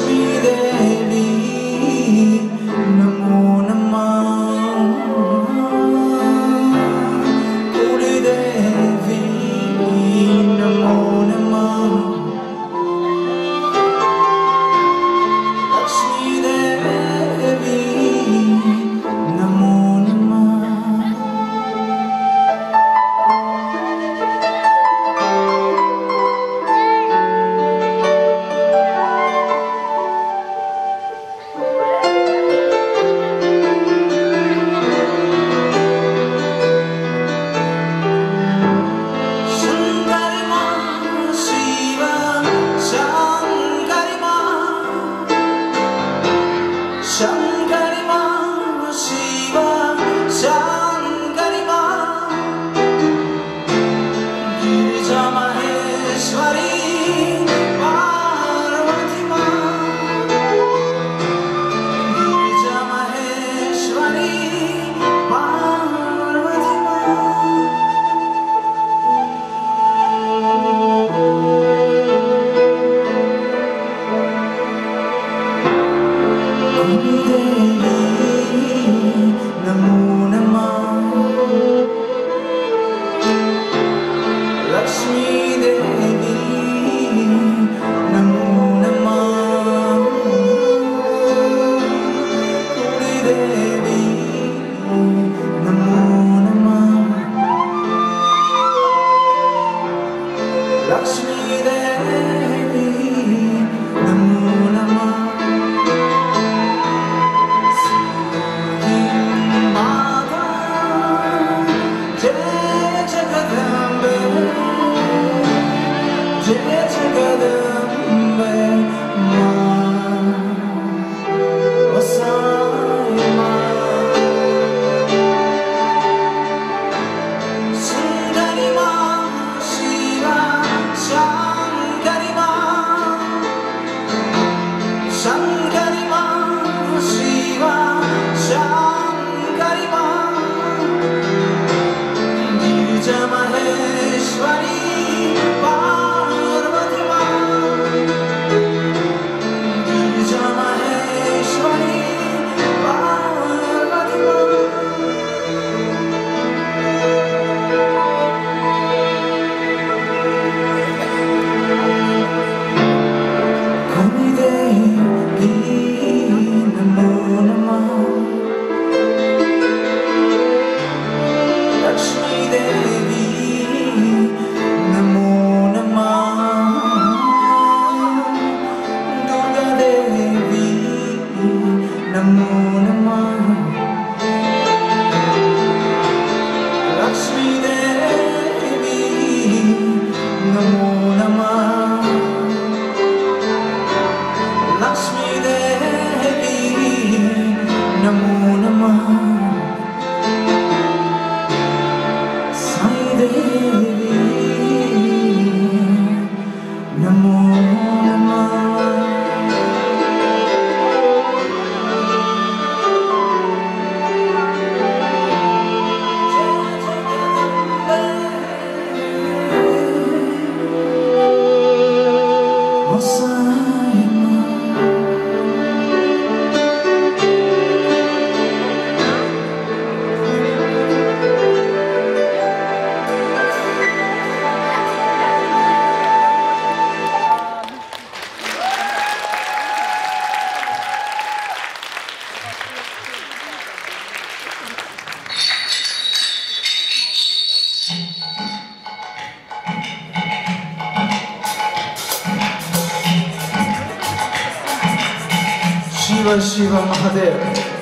me there. シマンシーバマハデー